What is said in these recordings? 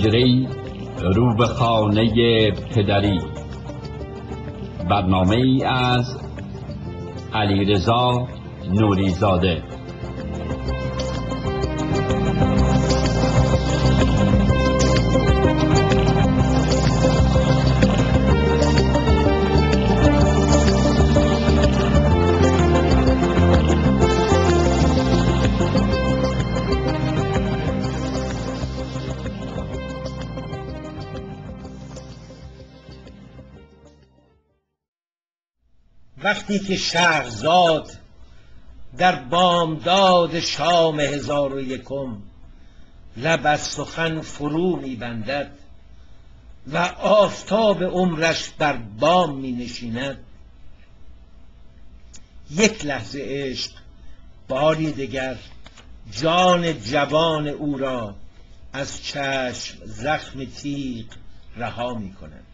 پنجره رو به خانه پدری. برنامه ای از علیرضا نوریزاده. وقتی که شهرزاد در بامداد شام هزار و یکم لب از سخن فرو میبندد و آفتاب عمرش بر بام می نشیند یک لحظه عشق باری دگر جان جوان او را از چشم زخم تیغ رها می کند.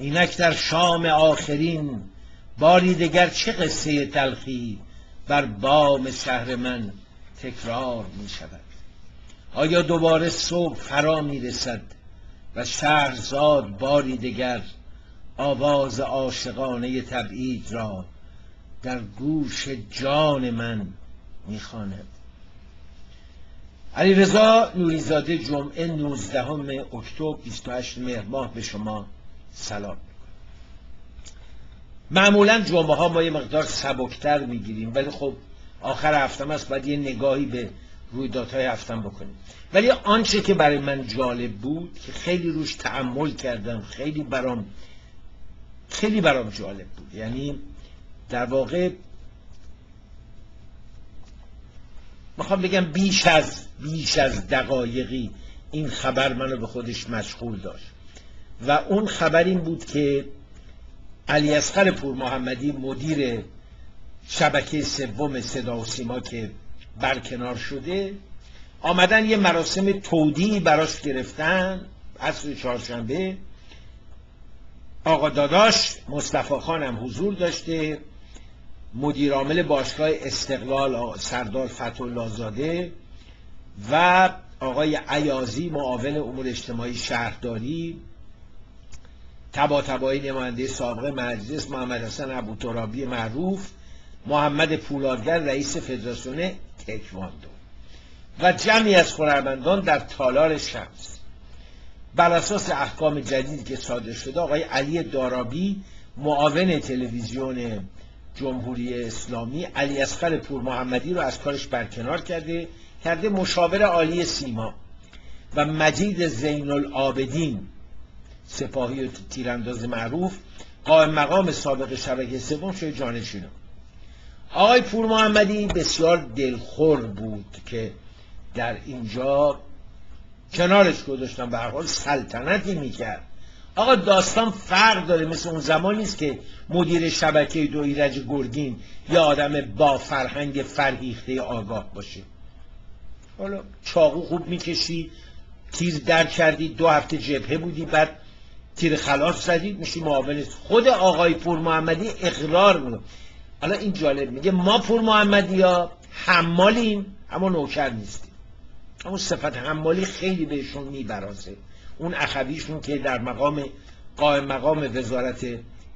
اینک در شام آخرین باری دگر چه قصه تلخی بر بام شهر من تکرار می شود؟ آیا دوباره صبح فرا می رسد و شهرزاد باری دگر آواز عاشقانه تبعید را در گوش جان من می‌خواند علی رضا نوریزاده جمعه 19 اکتبر 28 مهر ماه به شما سلام. معمولا جمعه ها ما یه مقدار سبکتر می‌گیریم ولی خب آخر هفتم است باید یه نگاهی به رویدادهای هفتم بکنیم. ولی آنچه که برای من جالب بود که خیلی روش تعمل کردم خیلی برام خیلی برام جالب بود. یعنی در واقع می‌خوام بگم بیش از بیش از دقایقی این خبر منو به خودش مشغول داشت. و اون خبر این بود که علی اصغر پور محمدی مدیر شبکه سوم صدا و سیما که برکنار شده آمدن یه مراسم تودی براش گرفتن عصر چهارشنبه. آقا داداش مصطفی خانم حضور داشته مدیر عامل باشگاه استقلال سردار فتح زاده و آقای عیازی معاون امور اجتماعی شهرداری. تبا تبایی نماینده سابق مجلس محمد حسن ابو ترابی معروف محمد پولادگر رئیس فدراسیون تکواندو و جمعی از هنرمندان در تالار شمس. بر اساس احکام جدیدی که صادر شده آقای علی دارابی معاون تلویزیون جمهوری اسلامی علی اصغر پور محمدی رو از کارش برکنار کرده کرده مشاور عالی سیما و مجید زین العابدین سپاهی و تیرانداز معروف قائم مقام سابق شبکه سوم شده جانشینو. آقای پور محمدی بسیار دلخور بود که در اینجا کنارش گذاشتن به هر حال سلطنتی می‌کرد. آقا داستان فرق داره مثل اون زمان نیست که مدیر شبکه دو ایرج گرگین یا آدم با فرهنگ فرهیخته آگاه باشه. حالا چاقو خوب می‌کشی تیر در کردی دو هفته جبهه بودی بعد تیر خلاص زدید میشی معاون خود آقای پور محمدی اقرار می‌کنه. حالا این جالب میگه ما پور محمدی ها حمالیم اما نوکر نیستیم. اما صفت حمالی خیلی بهشون میبرازه. اون اخویشون که در مقام قائم مقام وزارت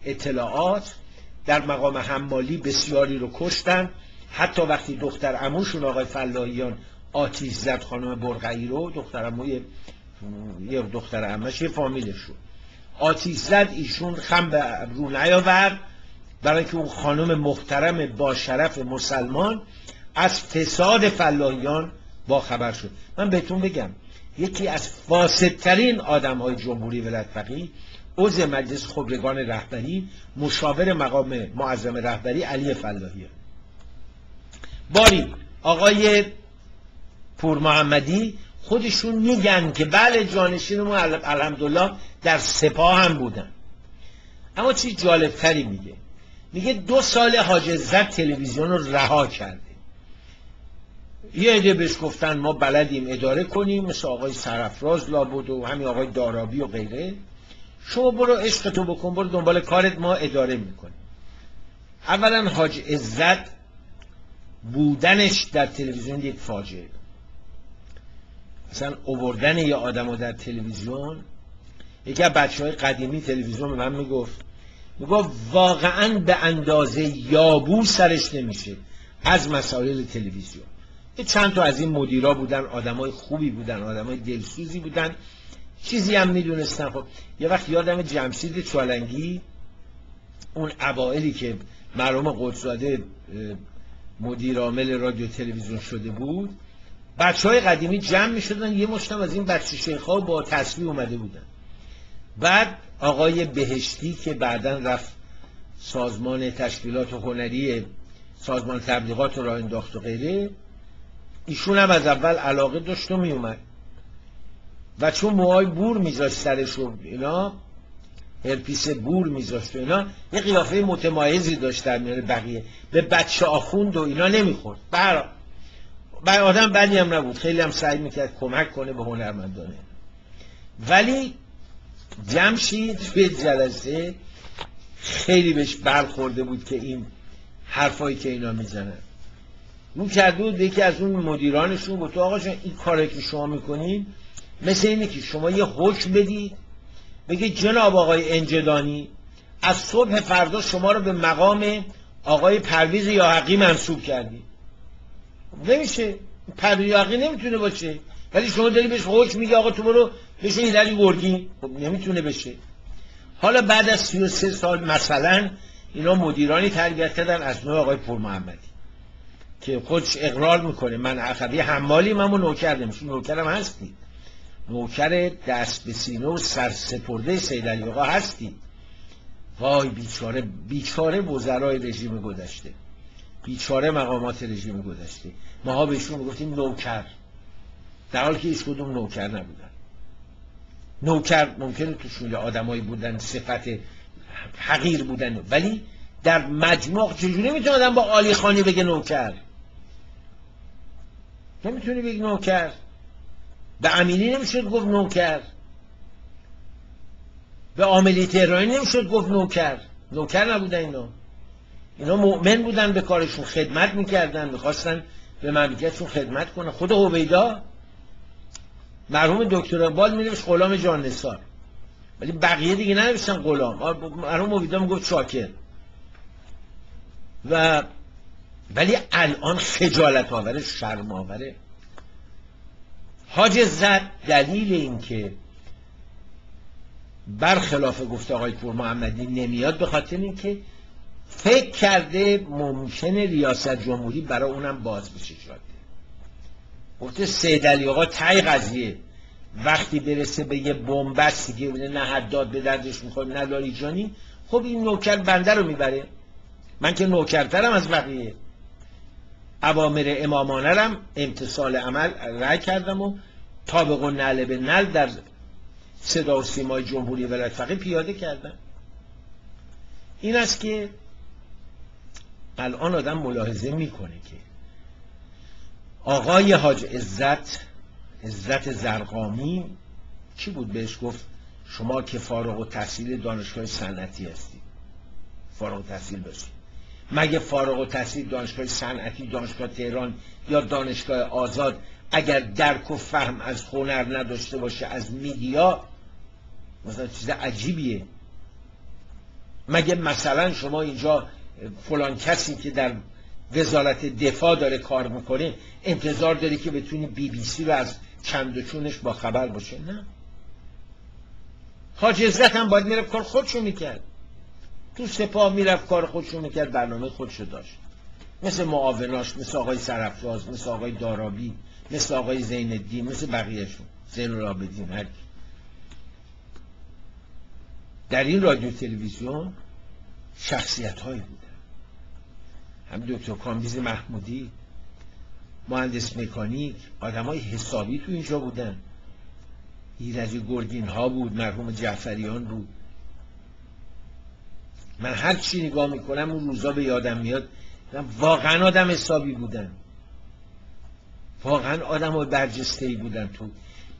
اطلاعات در مقام حمالی بسیاری رو کشتن. حتی وقتی دختر اموشون آقای فلاحیان آتیش زد خانم برقعی رو دختر اموی یه دختر امش یه فامیلش آتیش زد ایشون خم به رو نیاورد. برای که اون خانم محترم با شرف مسلمان از فساد فلاحیان با خبر شد. من بهتون بگم یکی از فاسدترین آدم های جمهوری ولایت فقیه عضو مجلس خبرگان رهبری مشاور مقام معظم رهبری علی فلاحیه باری آقای پور محمدی خودشون میگن که بله جانشین ما الحمدلله در سپاه هم بودن اما چی جالبتری میگه. میگه دو سال حاج زد تلویزیون رو رها کرده. یه عده بهش گفتن ما بلدیم اداره کنیم مثل آقای سرفراز لابد و همین آقای دارابی و غیره. شما برو عشقتو بکن برو دنبال کارت ما اداره می‌کنیم. اولا حاج عزت بودنش در تلویزیون یک فاجعه. مثلا اووردن یه آدم در تلویزیون یکی از بچه های قدیمی تلویزیون به من می‌گفت می‌گفت واقعا به اندازه یابو سرش نمیشه از مسائل تلویزیون. یه چند تا از این مدیرا بودن آدمای خوبی بودن آدمای دلسوزی بودن. چیزی هم می‌دونستن. خب یه وقت یادم جمشید چالنگی اون اوائلی که مرحوم قدسزاده مدیر عامل رادیو تلویزیون شده بود بچه های قدیمی جمع می شدن یه مشتم از این بچه شیخ ها با تصویر اومده بودن. بعد آقای بهشتی که بعدا رفت سازمان تشکیلات هنری سازمان تبلیغات را انداخت و غیره ایشون هم از اول علاقه داشت و می اومد و چون موهای بور میذاشت سرش رو اینا هرپیس بور میذاشت و اینا یه قیافه متمایزی داشت در میان بقیه. به بچه آخوند و اینا نمی‌خورد. برا بر آدم بدی هم نبود. خیلی هم سعی می‌کرد کمک کنه به هنرمندانه. ولی جمشید توی جلسه خیلی بهش برخورده بود که این حرفایی که اینا می‌زنن. اون کرده بود یکی از اون مدیرانشون تو آقا این کاری که شما می‌کنین مثل اینه که شما یه حکم بدید. بگه جناب آقای انجدانی از صبح فردا شما رو به مقام آقای پرویز یا حقی منصوب کردی نمیشه. پرویز یا حقی نمی‌تونه باشه. ولی شما داری بهش حکم میگه آقا تو برو بشه ایدری گرگی خب نمی‌تونه بشه. حالا بعد از 33 سال مثلا اینا مدیرانی تربیت کردن از نوع آقای پور محمدی که خودش اقرار می‌کنه. من عقبی حمالی من نوکر نمیشه نوکرم هستی. نوکر دست به سینه و سرسپرده سید علی آقا هستی. وای بیچاره بیچاره وزرای رژیم گذشته. بیچاره مقامات رژیم گذشته. ماها بهشون می‌گفتیم نوکر. در حالی که هیچ کدوم نوکر نبودن. نوکر ممکنه توشون آدمایی بودن صفت حقیر بودن. ولی در مجموع چجوری می‌تونه آدم با آلی خانی بگه نوکر؟ نمی‌تونی بگی نوکر. به امینی نمی‌شد گفت نوکر. به عاملی تهرانی نمی‌شد گفت نوکر. نوکر نبودن اینا. اینا مؤمن بودن به کارشون خدمت می‌کردن می‌خواستن به مملکتشون خدمت کنن. خود هویدا مرحوم دکتر اقبال مینوشت غلام جان نثار ولی بقیه دیگه ننوشتن غلام. مرحوم هویدا می‌گفت شاکر. و ولی الان خجالت آوره شرم آوره حاج زد دلیل این که برخلاف گفت آقای پور محمدی نمیاد به خاطر اینکه فکر کرده ممکنه ریاست جمهوری برای اونم باز بشه. شده گفته سید علی آقا تای قضیه. وقتی برسه به یه بنبستی که نه حداد به دردش می‌خواد نه لاری جانی خب این نوکر بنده رو می‌بره. من که نوکرترم از بقیه. اوامر امامانه رم امتصال عمل رای کردم و طابق و نل به نل در صدا و سیمای جمهوری ولایت فقیه پیاده کردم. این است که الان آدم ملاحظه می‌کنه که آقای حاج عزت عزت زرقامی چی بود بهش گفت؟ شما که فارغ و تحصیل دانشگاه صنعتی هستی. فارغ و تحصیل باشید مگه فارغ و تحصیل دانشگاه صنعتی دانشگاه تهران یا دانشگاه آزاد اگر درک و فهم از هنر نداشته باشه از میدیا مثلا چیز عجیبیه. مگه مثلا شما اینجا فلان کسی که در وزارت دفاع داره کار می‌کنه انتظار داری که بتونی بی بی سی رو از چند و چونش با خبر باشه. نه. حاج عزت هم باید می‌رفت کار خودشو می‌کرد. تو سپاه می‌رفت کار خودشو می‌کرد برنامه خودشو داشت. مثل معاوناش مثل آقای سرفراز مثل آقای دارابی مثل آقای زین الدین مثل بقیهشون. زین العابدین هر در این رادیو تلویزیون شخصیت هایی بودن هم دکتر کامبیز محمودی مهندس مکانیک آدم های حسابی تو اینجا بودن. ایرجی گرگین ها بود مرحوم جعفریان بود. من هر چی نگاه می‌کنم اون روزا به یادم میاد واقعا آدم حسابی بودن. واقعا آدم های برجسته بودن تو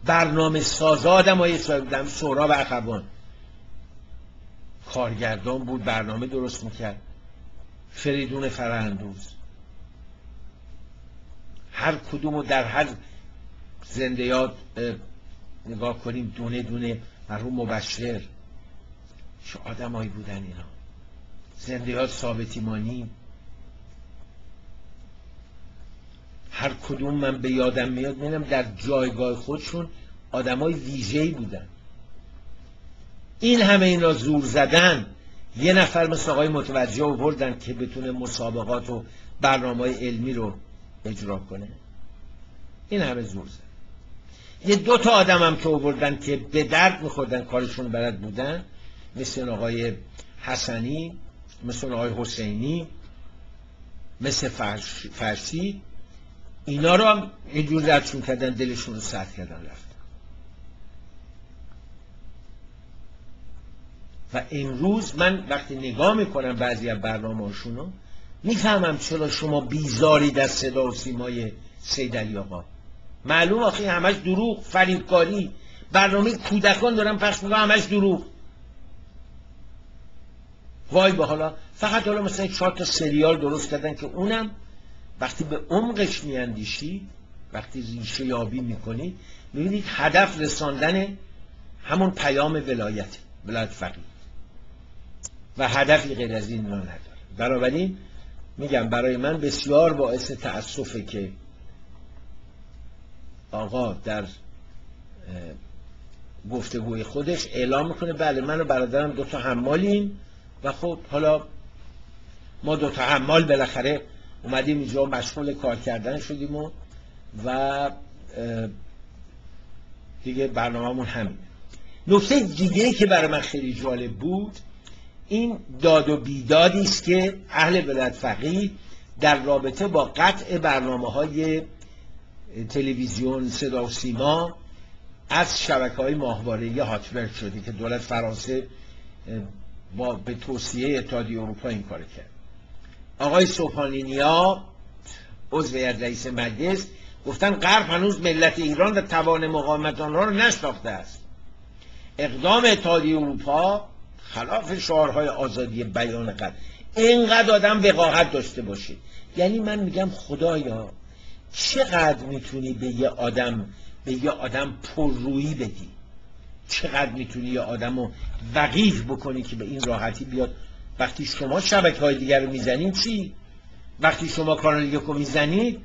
برنامه سازا آدم های حسابی بودن. سورا و اخوان. کارگردان بود برنامه درست می‌کرد. فریدون فرهندوز هر کدوم در هر زنده یاد نگاه کنیم دونه دونه مرحوم مبشر. چه آدمایی بودن اینا؟ زنده یاد ثابت ایمانی هر کدوم من به یادم میاد می‌دونم در جایگاه خودشون آدمای ویژه‌ای بودن. این همه اینا زور زدن. یه نفر مثل آقای متوجه آوردن که بتونه مسابقات و برنامه علمی رو اجرا کنه. این همه زور زد. یه دو تا آدم هم که آوردن که به درد میخوردن کارشون بلد بودن مثل آقای حسنی مثل آقای حسینی مثل فرش، فرسی اینا رو هم یه جور کردن دلشون رو سرد کردن رفتن. و امروز من وقتی نگاه می‌کنم بعضی از برنامه رو می‌فهمم چرا شما بیزارید از صدا و سیمای سید علی آقا. معلوم آخه همش دروغ فریبکاری. برنامه کودکان دارم پخش می‌کنم همش دروغ. وای به حالا فقط حالا مثلا چهار تا سریال درست کردن که اونم وقتی به عمقش میاندیشی وقتی ریشه یابی می‌کنی می‌بینید هدف رساندن همون پیام ولایت ولایت فقیه. و هدفی غیر از این را نداره. بنابراین میگم برای من بسیار باعث تأسفه که آقا در گفتگوی خودش اعلام می‌کنه بله من و برادرم دوتا حمالیم و خب حالا ما دوتا حمال بالاخره اومدیم اینجا مشغول کار کردن شدیم و, و دیگه برنامهمون همینه. نکته دیگه که برای من خیلی جالب بود این داد و بیدادی است که اهل ولایت فقیه در رابطه با قطع برنامه های تلویزیون صدا و سیما از شبکه های ماهواره هاتبرگ شده که دولت فرانسه با به توصیه اتحادیه اروپا این کار کرد. آقای سوپانینیا عضو رئیس مجلس گفتن غرب هنوز ملت ایران و توان مقاومت آنها را نشناخته است. اقدام اتحادیه اروپا خلاف شعارهای آزادی بیان قد اینقدر آدم وقاحت داشته باشه یعنی من میگم خدایا چقدر می‌تونی به یه آدم به یه آدم پررویی بدی چقدر می‌تونی یه آدم رو وقیف بکنی که به این راحتی بیاد وقتی شما شبکه های دیگر رو می‌زنید چی؟ وقتی شما کانال یک رو می‌زنید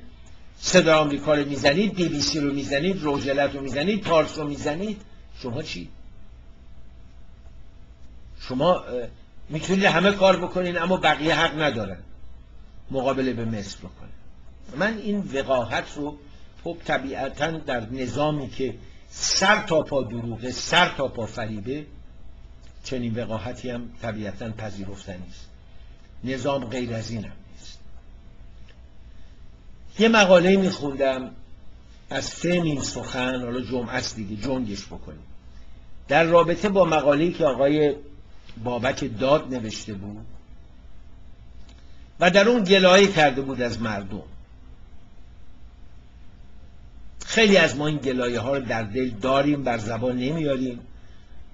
صدا آمریکا رو می‌زنید بی بی سی رو می‌زنید روزلت رو می‌زنید پارس رو می‌زنید شما چی؟ شما می‌تونید همه کار بکنین اما بقیه حق ندارن مقابله به مصر بکنه. من این وقاحت رو خب طبیعتا در نظامی که سر تا پا دروغه سر تا پا فریبه چنین وقاحتی هم طبیعتا پذیرفتنی است. نظام غیر از این هم نیست. یه مقاله میخوندم از فهم این سخن حالا جمعه است دیگه جنگش بکنیم. در رابطه با مقاله‌ای که آقای بابک داد نوشته بود و در اون گلایه کرده بود از مردم. خیلی از ما این گلایه ها رو در دل داریم بر زبان نمیاریم.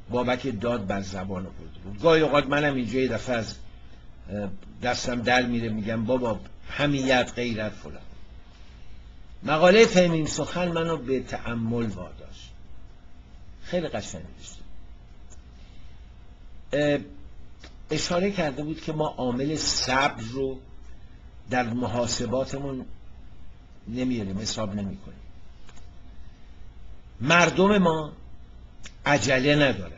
بابک داد بر زبان برده بود. گاهی اوقات منم اینجا یه دفعه از دستم در میره میگم بابا همیت غیرت فلان. مقاله فهمیم سخن منو به تعمل واداشت. خیلی قشنگ اشاره کرده بود که ما عامل صبر رو در محاسباتمون نمیاریم حساب نمی کنیم مردم ما عجله ندارن.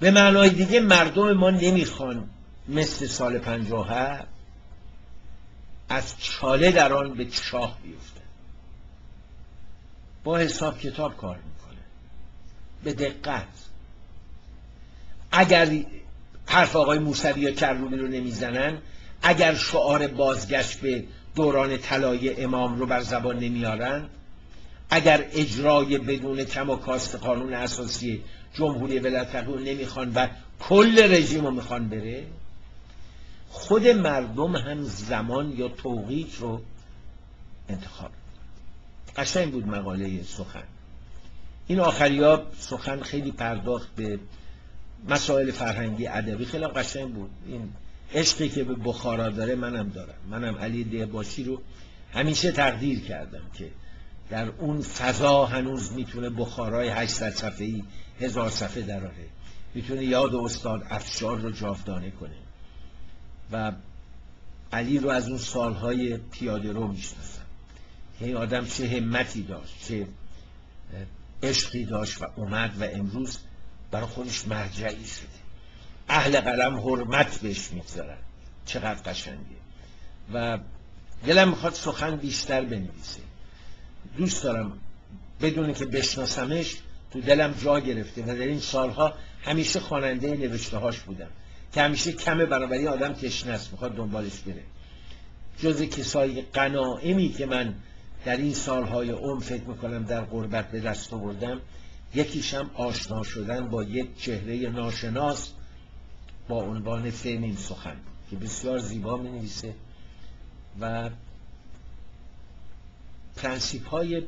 به معنای دیگه مردم ما نمی‌خوان مثل سال پنجاه از چاله در آن به چاه بیفته با حساب کتاب کار می‌کنه به دقت. اگر حرف آقای موسوی یا کروبی رو نمی‌زنن اگر شعار بازگشت به دوران طلای امام رو بر زبان نمیارن اگر اجرای بدون کم و کاست قانون اساسی جمهوری ولایت رو نمی‌خوان و کل رژیم رو می‌خوان بره خود مردم هم زمان یا توقیت رو انتخاب قشنگ بود مقاله سخن. این آخری ها سخن خیلی پرداخت به مسائل فرهنگی ادبی خیلی قشنگ بود. این عشقی که به بخارا داره منم دارم. منم علی دهباشی رو همیشه تقدیر کردم که در اون فضا هنوز می‌تونه بخارای 800 صفحه‌ای هزار صفحه دراره می‌تونه یاد استاد افشار رو جاودانه کنه. و علی رو از اون سالهای پیاده رو می‌شناسم. این آدم چه همتی داشت چه عشقی داشت و اومد و امروز برای خودش مرجعی شده. اهل قلم حرمت بهش می‌گذارن. چقدر قشنگه. و دلم می‌خواد سخن بیشتر بنویسه. دوست دارم بدون که بشناسمش تو دلم جا گرفته و در این سالها همیشه خواننده نوشته هاش بودم که همیشه کم برابری آدم تشنه است می‌خواد دنبالش بره. جزو کسای غنایمی که من در این سالهای عمر فکر می‌کنم در غربت به دست آوردم یکیشم آشنا شدن با یک چهره ناشناس با عنوان ف. م. سخن که بسیار زیبا می نویسه و principle های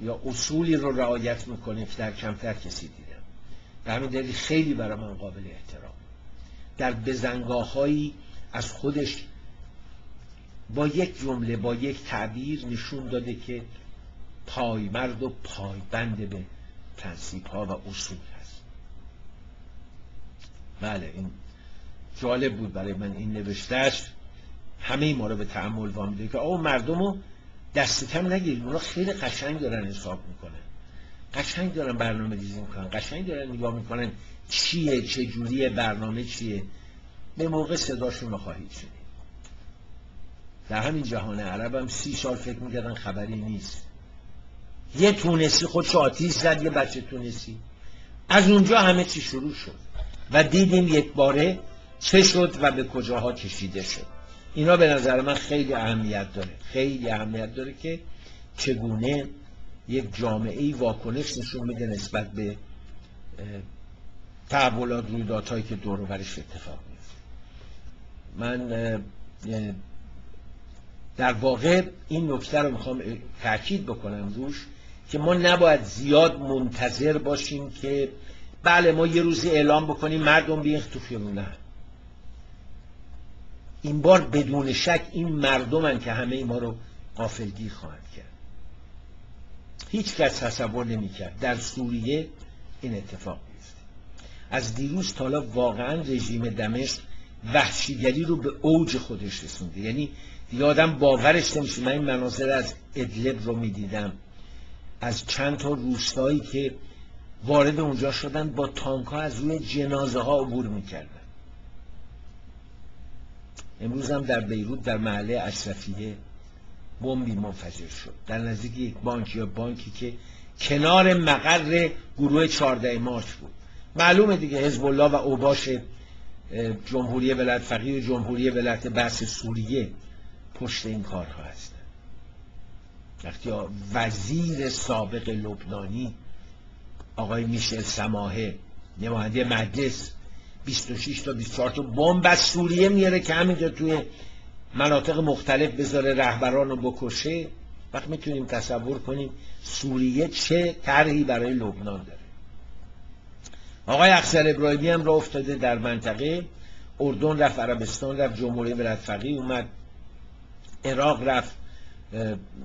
یا اصولی رو رعایت می‌کنه که در کمتر کسی دیدم به همین دلیل خیلی برای من قابل احترام. در بزنگاه هایی از خودش با یک جمله با یک تعبیر نشون داده که پایمرد و پایبند به پرنسیپ ها و اصول هست. بله این جالب بود برای من این نوشتهش همه ما رو به تعمل وام که آقا مردم رو دست کم نگیرید اونا خیلی قشنگ دارن حساب می‌کنن. قشنگ دارن برنامه ریزی می‌کنن. قشنگ دارن نگاه می‌کنن چیه چه جوریه برنامه چیه. به موقع صداشون رو خواهید شدید در همین جهان عرب هم سی سال فکر می‌کردن خبری نیست. یه تونسی خودش آتیش زد یه بچه تونسی. از اونجا همه چی شروع شد و دیدیم یک باره چه شد و به کجاها کشیده شد. اینا به نظر من خیلی اهمیت داره. خیلی اهمیت داره که چگونه یک جامعه ای واکنش نشون میده نسبت به تحولات رویدادهایی که دور و برش اتفاق میفته من در واقع این نکته رو می‌خوام تاکید بکنم روش. که ما نباید زیاد منتظر باشیم که بله ما یه روزی اعلام بکنیم مردم بیخ تو خیابون نه. این بار بدون شک این مردمن که همه ما رو قافلگیر خواهند کرد. هیچ کس تصور نمی‌کرد. در سوریه این اتفاق بیفته. از دیروز تالا واقعا رژیم دمشق وحشیگری رو به اوج خودش رسونده. یعنی یادم باورش نمیشه. من این مناظر از ادلب رو می‌دیدم. از چند تا روستایی که وارد اونجا شدن با تانک از روی جنازه ها عبور می‌کردن. امروز هم در بیروت در محله اشرفیه بمبی منفجر شد. در نزدیک یک بانک یا بانکی که کنار مقر گروه 14 مارچ بود. معلومه دیگه حزب الله و اوباش جمهوری ولایت فقیه جمهوری ولایت بحث سوریه پشت این کارها هستن وقتی وزیر سابق لبنانی آقای میشل سماهه نماینده مجلس 26 تا 24 تا بمب از سوریه میاره که همینجا توی مناطق مختلف بذاره رهبران رو بکشه. وقت می‌تونیم تصور کنیم سوریه چه طرحی برای لبنان داره. آقای اخسر ابراهیمی هم را افتاده در منطقه. اردن رفت عربستان رفت جمهوری ولایت فقیه اومد عراق رفت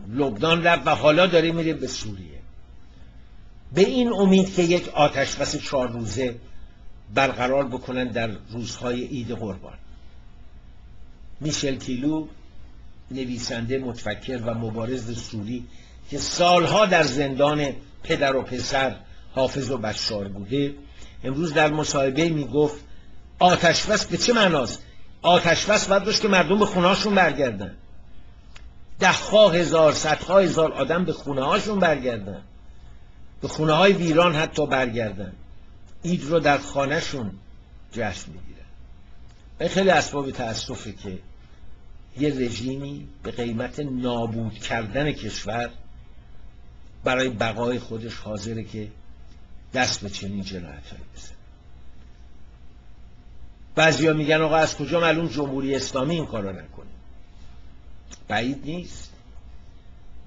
لبنان رفت و حالا داره میره به سوریه. به این امید که یک آتش بس چهار روزه برقرار بکنن در روزهای عید قربان. میشل کیلو نویسنده متفکر و مبارز سوری که سالها در زندان پدر و پسر حافظ و بشار بوده امروز در مصاحبه می‌گفت آتشبس به چه معناست؟ آتشبس باید داشت که مردم به خونهاشون برگردن. ده هزار صدها هزار آدم به خونه هاشون برگردن. به خونه های ویران حتی برگردن. اید رو در خانهشون جشن می‌گیرن. خیلی اسباب تأسفه که یه رژیمی به قیمت نابود کردن کشور برای بقای خودش حاضره که دست به چنین جنایت هایی بزن بعضی ها میگن آقا از کجا معلوم جمهوری اسلامی این کارو نکنه؟ بعید نیست.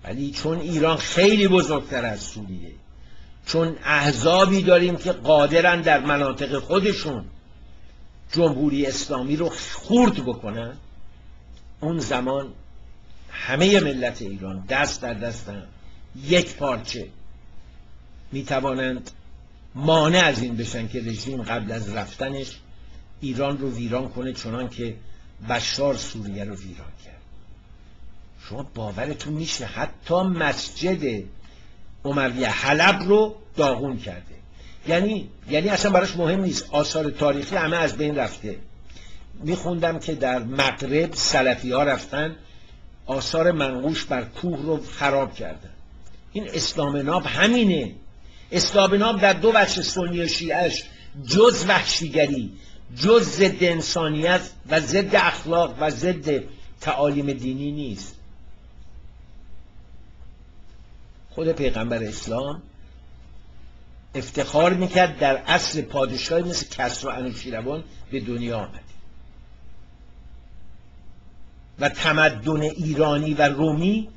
ولی چون ایران خیلی بزرگتر از سوریه چون احزابی داریم که قادرن در مناطق خودشون جمهوری اسلامی رو خورد بکنن اون زمان همه ملت ایران دست در دست هم یک پارچه می توانند مانع از این بشن که رژیم قبل از رفتنش ایران رو ویران کنه چنان که بشار سوریه رو ویران کرد. شما باورتون میشه حتی مسجد عمویه حلب رو داغون کرده. یعنی یعنی اصلا براش مهم نیست. آثار تاریخی همه از بین رفته. میخوندم که در مغرب سلفی ها رفتن آثار منقوش بر کوه رو خراب کردن. این اسلام ناب همینه. اسلام ناب در دو بخش سنی و شیعش جز وحشیگری جز ضد انسانیت و ضد اخلاق و ضد تعالیم دینی نیست. خود پیغمبر اسلام افتخار می‌کرد در اصل پادشاهی مثل کسر و انوشیروان به دنیا آمد. و تمدن ایرانی و رومی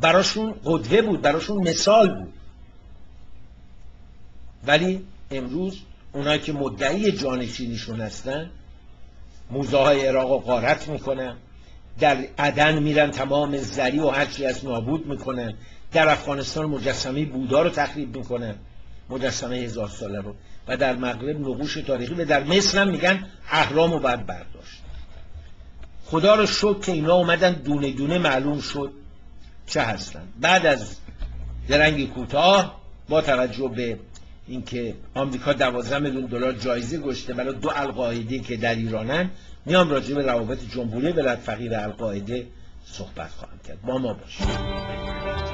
براشون قدوه بود براشون مثال بود. ولی امروز اونایی که مدعی جانشینیشون هستن موزه های عراق و غارت می‌کنن در عدن میرن تمام زری و هرچی از نابود می‌کنن. در افغانستان مجسمه بودا رو تخریب می‌کنن مجسمه هزار ساله رو. و در مغرب نقوش تاریخی و در مصر هم میگن اهرام رو باید برداشت. خدا رو شد که اینا اومدن دونه دونه معلوم شد چه هستن. بعد از درنگ کوتاه با توجه به اینکه آمریکا 12 میلیون دلار جایزه گشته برای دو القاعده که در ایرانن میام راجع به روابط جمهوری بلد فقیر القاعده صحبت خواهم کرد. با ما باشید.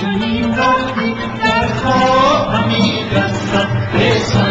چنین وقتی در خواب همی دستم